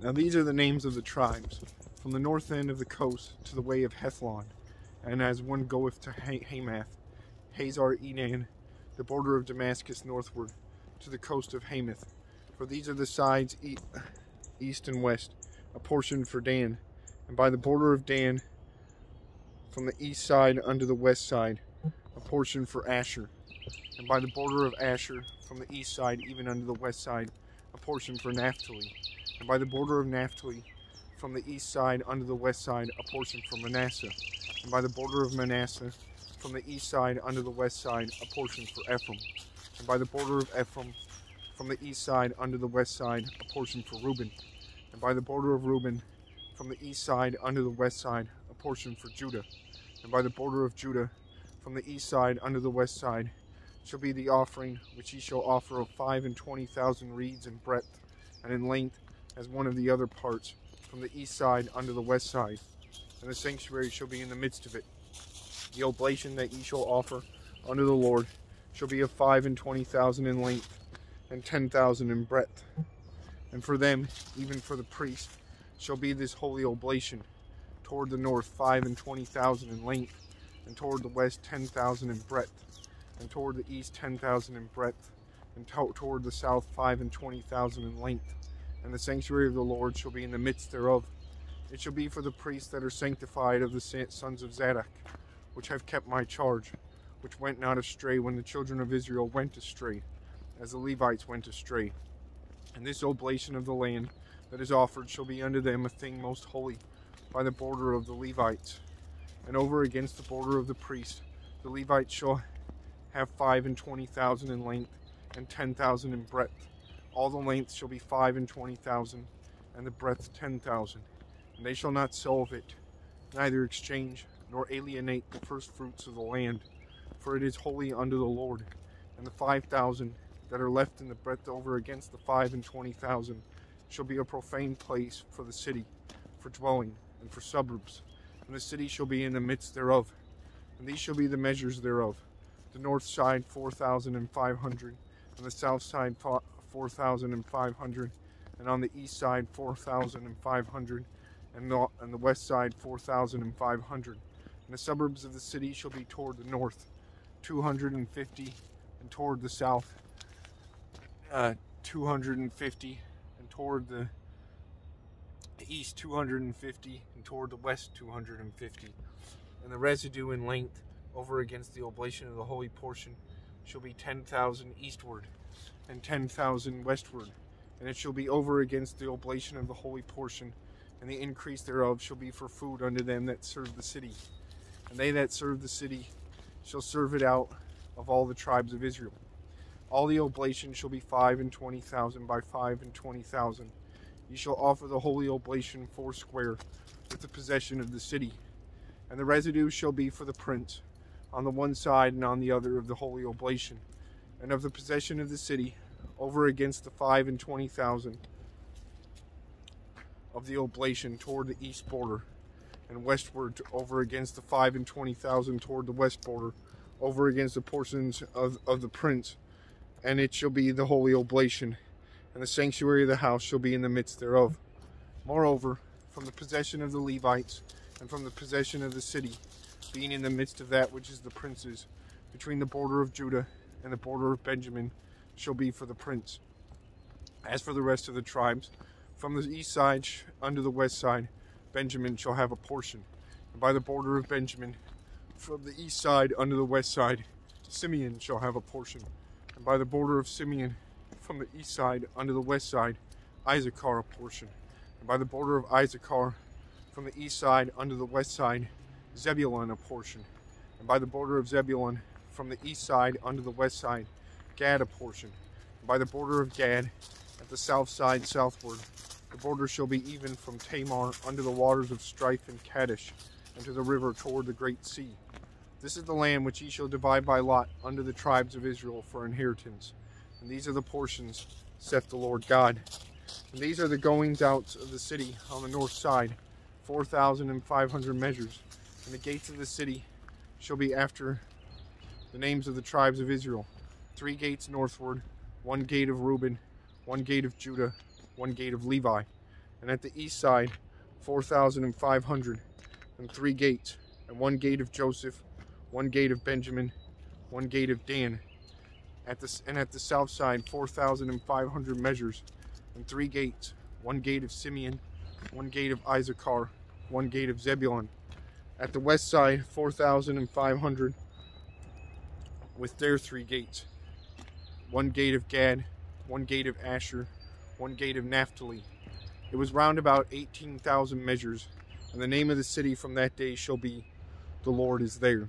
Now these are the names of the tribes, from the north end of the coast to the way of Hethlon, and as one goeth to Hamath, Hazar Enan, the border of Damascus northward, to the coast of Hamath. For these are the sides east and west, a portion for Dan, and by the border of Dan, from the east side unto the west side, a portion for Asher, and by the border of Asher, from the east side even unto the west side, a portion for Naphtali, and by the border of Naphtali, from the east side unto the west side, a portion for Manasseh, and by the border of Manasseh, from the east side unto the west side, a portion for Ephraim, and by the border of Ephraim, from the east side unto the west side, a portion for Reuben, and by the border of Reuben, from the east side unto the west side, a portion for Judah, and by the border of Judah, from the east side unto the west side, shall be the offering which ye shall offer of five and twenty thousand reeds in breadth and in length as one of the other parts, from the east side unto the west side, and the sanctuary shall be in the midst of it. The oblation that ye shall offer unto the Lord shall be of five and twenty thousand in length, and ten thousand in breadth. And for them, even for the priest, shall be this holy oblation, toward the north five and twenty thousand in length, and toward the west ten thousand in breadth, and toward the east ten thousand in breadth, and toward the south five and twenty thousand in length. And the sanctuary of the Lord shall be in the midst thereof. It shall be for the priests that are sanctified of the sons of Zadok, which have kept my charge, which went not astray when the children of Israel went astray, as the Levites went astray. And this oblation of the land that is offered shall be unto them a thing most holy by the border of the Levites. And over against the border of the priests, the Levites shall have five and twenty thousand in length, and ten thousand in breadth. All the length shall be five and twenty thousand, and the breadth ten thousand. And they shall not sell of it, neither exchange, nor alienate the first fruits of the land, for it is holy unto the Lord. And the five thousand that are left in the breadth over against the five and twenty thousand shall be a profane place for the city, for dwelling, and for suburbs. And the city shall be in the midst thereof. And these shall be the measures thereof. The north side four thousand and five hundred, and the south side four thousand and on the east side four thousand and the, and the west side four thousand and five hundred and the suburbs of the city shall be toward the north, 250, and toward the south, uh, 250, and toward the east, 250, and toward the west, 250. And the residue in length over against the oblation of the holy portion shall be 10,000 eastward and 10,000 westward. And it shall be over against the oblation of the holy portion, and the increase thereof shall be for food unto them that serve the city and they that serve the city shall serve it out of all the tribes of Israel. All the oblation shall be five and twenty thousand by five and twenty thousand. Ye shall offer the holy oblation foursquare with the possession of the city, and the residue shall be for the prince on the one side and on the other of the holy oblation, and of the possession of the city over against the five and twenty thousand of the oblation toward the east border and westward over against the five and twenty thousand toward the west border, over against the portions of, of the prince, and it shall be the holy oblation, and the sanctuary of the house shall be in the midst thereof. Moreover, from the possession of the Levites, and from the possession of the city, being in the midst of that which is the prince's, between the border of Judah and the border of Benjamin, shall be for the prince. As for the rest of the tribes, from the east side unto the west side, Benjamin shall have a portion. And by the border of Benjamin, from the east side unto the west side, Simeon shall have a portion. And by the border of Simeon, from the east side unto the west side, Issachar a portion. And by the border of Issachar, from the east side unto the west side, Zebulun a portion. And by the border of Zebulun, from the east side unto the west side, Gad a portion. And by the border of Gad, at the south side southward, the border shall be even from Tamar unto the waters of strife and Kadesh, and to the river toward the great sea. This is the land which ye shall divide by lot unto the tribes of Israel for inheritance. And these are the portions, saith the Lord God. And these are the goings out of the city on the north side, four thousand and five hundred measures. And the gates of the city shall be after the names of the tribes of Israel. Three gates northward, one gate of Reuben, one gate of Judah, one gate of Levi. and at the east side four thousand and five hundred and three gates, and one gate of Joseph, one gate of Benjamin, one gate of Dan. At the and at the south side four thousand and five hundred measures, and three gates, one gate of Simeon, one gate of Issachar, one gate of Zebulun. At the west side four thousand and five hundred, with their three gates, one gate of Gad, one gate of Asher, one gate of Naphtali. It was round about eighteen thousand measures, and the name of the city from that day shall be, The Lord is there.